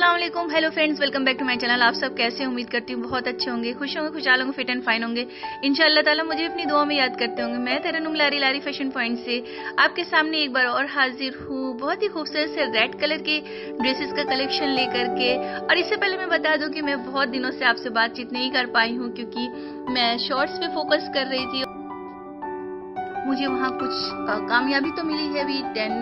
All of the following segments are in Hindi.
वालेकुम hello friends, welcome back to my channel. आप सब कैसे उम्मीद करती हूँ बहुत अच्छे होंगे, खुश होंगे, खुशहाल होंगे फिट एंड फाइन होंगे। इंशाल्लाह ताला, मुझे अपनी दुआ में याद करते होंगे। मैं तरनुम लारी लारी फ़ैशन पॉइंट से। आपके सामने एक बार और हाजिर हूँ बहुत ही खूबसूरत से रेड कलर के ड्रेसेस का कलेक्शन लेकर के। और इससे पहले मैं बता दूँ कि मैं बहुत दिनों से आपसे बातचीत नहीं कर पाई हूँ, क्योंकि मैं शॉर्ट्स पे फोकस कर रही थी। मुझे वहाँ कुछ कामयाबी तो मिली है अभी टेन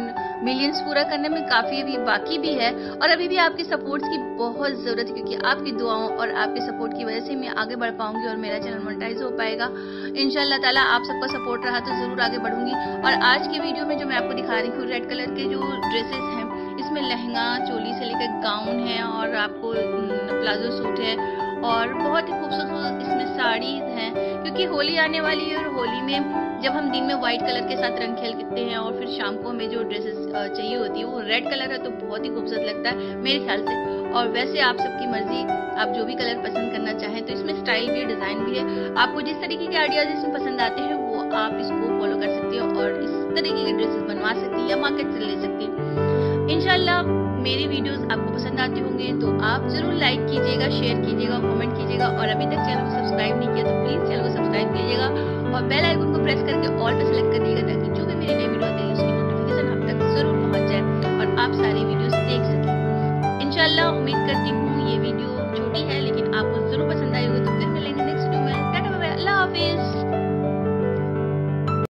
मिलियंस पूरा करने में काफ़ी अभी बाकी भी है। और अभी भी आपकी सपोर्ट की बहुत ज़रूरत है, क्योंकि आपकी दुआओं और आपके सपोर्ट की वजह से मैं आगे बढ़ पाऊँगी और मेरा चैनल मोनेटाइज हो पाएगा। इन ताला आप सबका सपोर्ट रहा तो ज़रूर आगे बढ़ूँगी। और आज की वीडियो में जो मैं आपको दिखा रही हूँ रेड कलर के जो ड्रेसेस हैं, इसमें लहंगा, चोली से लेकर गाउन है और आपको प्लाजो सूट है। और बहुत ही खूबसूरत इसमें साड़ीज हैं, क्योंकि होली आने वाली है और होली में जब हम दिन में व्हाइट कलर के साथ रंग खेलते हैं और फिर शाम को हमें जो ड्रेसेस चाहिए होती है, वो रेड कलर है तो बहुत ही खूबसूरत लगता है मेरे ख्याल से। और वैसे आप सबकी मर्ज़ी, आप जो भी कलर पसंद करना चाहें तो इसमें स्टाइल भी है डिज़ाइन भी है। आपको जिस तरीके के आइडियाज़ इसमें पसंद आते हैं, वो आप इसको फॉलो कर सकते हो और इस तरीके के ड्रेसेस बनवा सकती हैं या मार्केट से ले सकती हैं। इनशाला मेरी वीडियोस आपको पसंद आते होंगे तो आप ज़रूर लाइक कीजिएगा शेयर कीजिएगा कमेंट कीजिएगा, और अभी तक चैनल को सब्सक्राइब नहीं किया तो प्लीज़ चैनल को सब्सक्राइब कीजिएगा, और बेल आइकन को प्रेस करके ऑल पर सेलेक्ट कर दीजिएगा, ताकि जो भी मेरे नई वीडियो आती है, उसकी नोटिफिकेशन आप तक ज़रूर पहुँच जाए, और आप सारी वीडियोज़ देख सकें। इनशाला उम्मीद करती हूँ ये वीडियो छोटी है, लेकिन आपको ज़रूर पसंद आई होगी तो फिर मिलेंगे नेक्स्ट वीडियो में। अल्लाह हाफिज़।